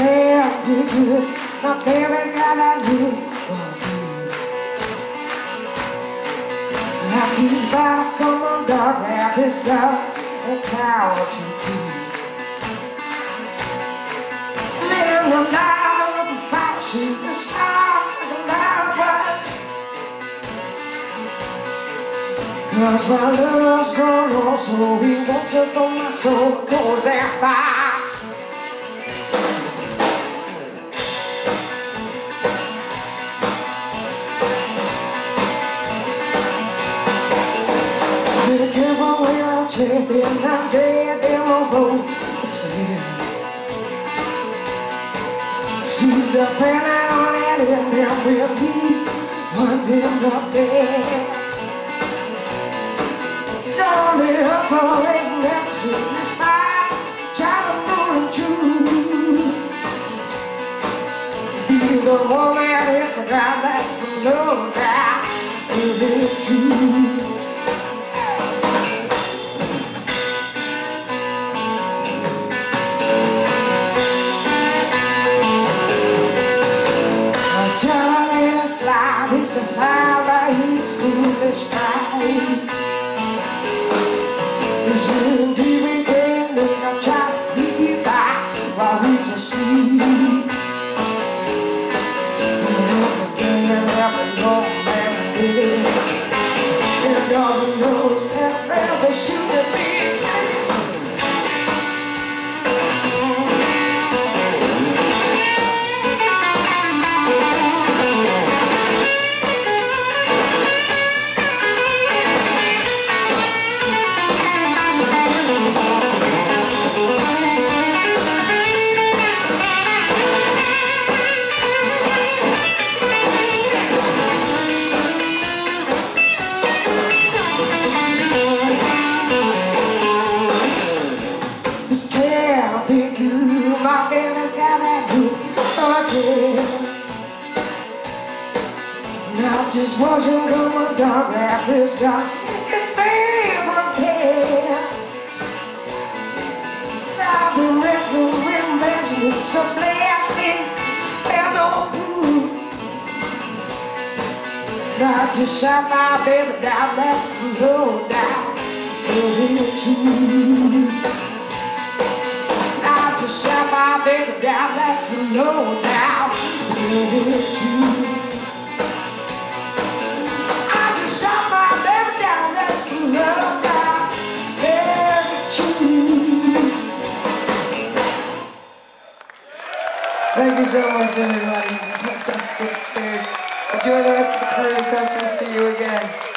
Can't be. My baby's got that look for. Like he's back on the dark, like his dog and cow to tea. Of the fashion, the smiles like a loud bird. Cause my love's gone lost, so he wants to on my soul goes that fire. champion, I'm dead the road. It's him. She's depending on it, and then we'll be one up there. It's only her always never seen this fight. Try to pull him true. Be the woman, it's a guy that's the low guy. Is it true? Fly by his foolish pride. My baby's got that look again. Now just watching come dark like this dark It's favorite I've been wrestling measuring It's a blessing There's no proof. Now just shot my baby down That's the low down The truth down, that's the low now. I just shut my baby down, that's the low now. Thank you so much, everybody. Fantastic. Cheers. Enjoy the rest of the cruise. Hope to see you again.